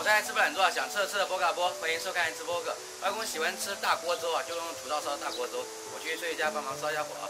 我是爱吃不懒做，想吃的吃的波嘎波，欢迎收看直播哥。外公喜欢吃大锅粥啊，就用土豆烧大锅粥。我去睡一家帮忙烧一下火啊。